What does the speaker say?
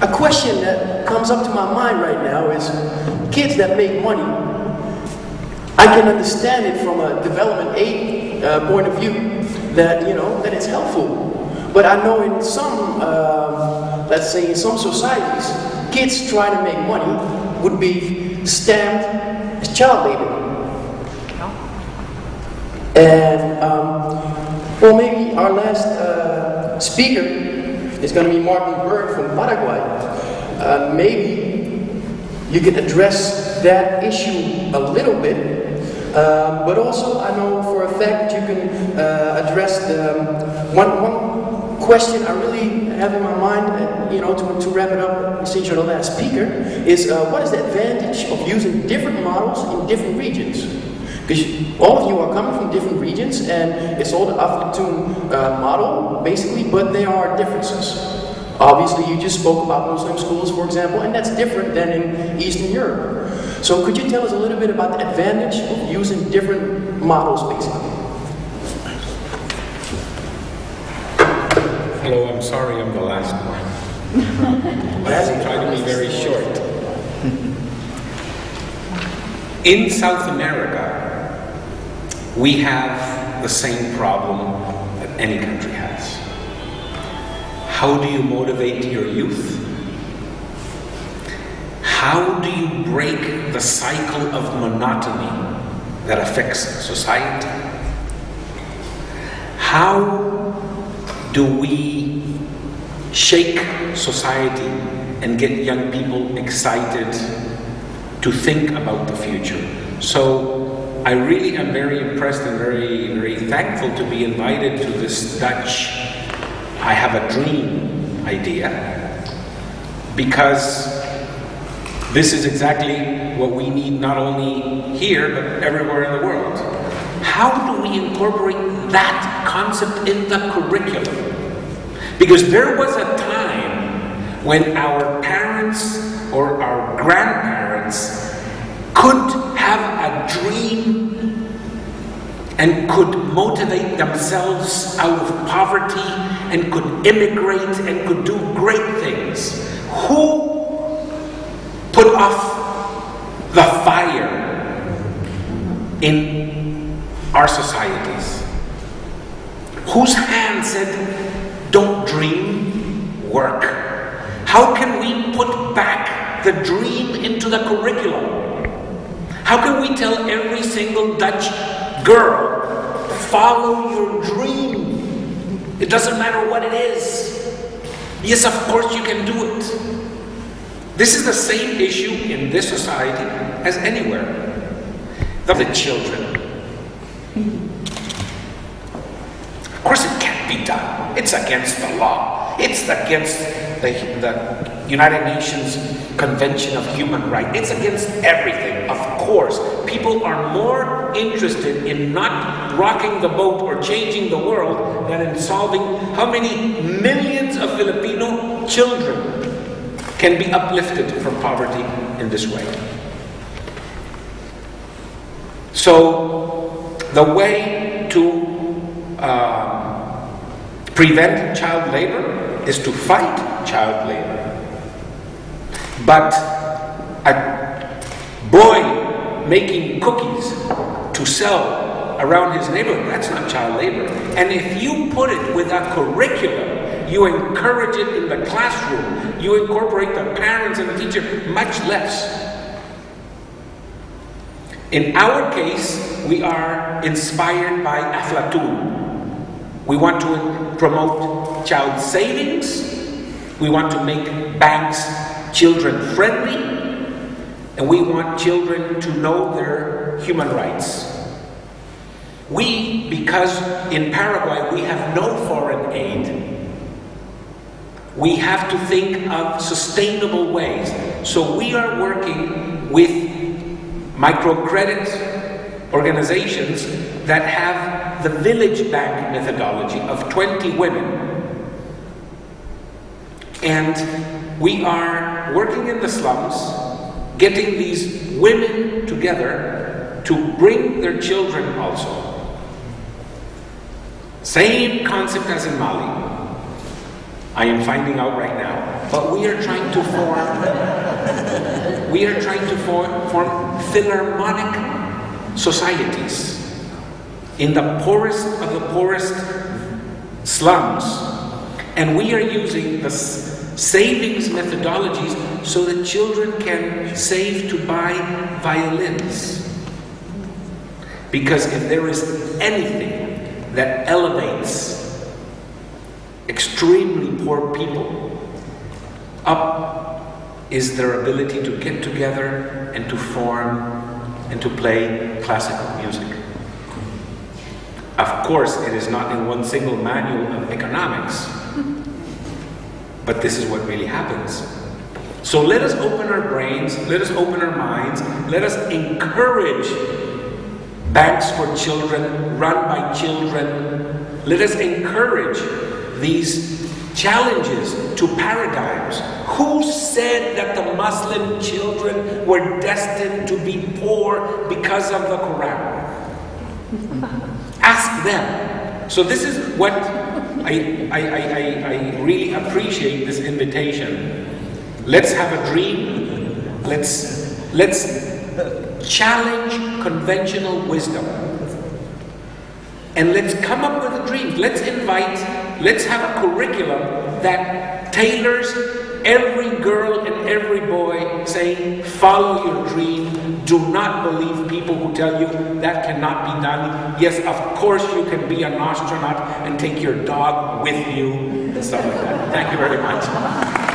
A question that comes up to my mind right now is kids that make money. I can understand it from a development aid uh, point of view that you know that it's helpful. But I know in some, uh, let's say, in some societies, kids trying to make money would be stamped as child labor. And um, well, maybe our last uh, speaker is going to be Martin Burt from Paraguay. Uh, maybe you can address that issue a little bit. Um, but also, I know for a fact you can uh, address the um, one, one question I really have in my mind, and, you know, to, to wrap it up, since you're the last speaker, is uh, what is the advantage of using different models in different regions? Because all of you are coming from different regions, and it's all the Aflatoun uh, model, basically, but there are differences. Obviously, you just spoke about Muslim schools, for example, and that's different than in Eastern Europe. So could you tell us a little bit about the advantage of using different models, basically? Hello, I'm sorry I'm the last one. I'll try to be very short. In South America, we have the same problem that any country has. How do you motivate your youth? How do you break the cycle of monotony that affects society? How do we shake society and get young people excited to think about the future? So I really am very impressed and very, very thankful to be invited to this Dutch I have a dream idea because this is exactly what we need not only here but everywhere in the world. How do we incorporate that concept in the curriculum? Because there was a time when our parents and could motivate themselves out of poverty and could immigrate and could do great things. Who put off the fire in our societies? Whose hand said, don't dream, work? How can we put back the dream into the curriculum? How can we tell every single Dutch girl, follow your dream? It doesn't matter what it is. Yes, of course you can do it. This is the same issue in this society as anywhere. The children. Of course, it can't be done. It's against the law. It's against the, the United Nations Convention of Human Rights. It's against everything. Of course, people are more interested in not rocking the boat or changing the world than in solving how many millions of Filipino children can be uplifted from poverty in this way. So, the way to uh, prevent child labor is to fight child labor. But a boy making cookies to sell around his neighborhood, that's not child labor. And if you put it with a curriculum, you encourage it in the classroom, you incorporate the parents and the teacher, much less. In our case, we are inspired by Aflatoun. We want to promote child savings. We want to make banks children friendly. And we want children to know their human rights. We, because in Paraguay we have no foreign aid, we have to think of sustainable ways. So we are working with microcredit organizations that have the village bank methodology of 20 women. And we are working in the slums, getting these women together to bring their children also. Same concept as in Mali. I am finding out right now but we are trying to form, we are trying to form, form philharmonic societies in the poorest of the poorest slums. And we are using the savings methodologies so that children can save to buy violins. Because if there is anything that elevates extremely poor people up is their ability to get together and to form and to play classical music. Of course, it is not in one single manual of economics, but this is what really happens. So let us open our brains, let us open our minds, let us encourage banks for children, run by children. Let us encourage these challenges to paradigms. Who said that the Muslim children were destined to be poor because of the Quran? Ask them. So, this is what I, I, I, I, really appreciate this invitation. Let's have a dream. Let's, let's challenge conventional wisdom. And let's come up with a dream. Let's invite, let's have a curriculum that tailors every girl and every boy saying, follow your dream. Do not believe people who tell you that cannot be done. Yes, of course you can be an astronaut and take your dog with you and stuff like that. Thank you very much.